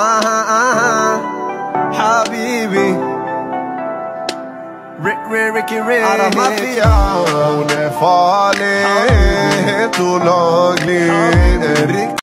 Uh-huh, uh-huh. Habibi, Rick, Rick, Ricky, Rick. Ara mafia,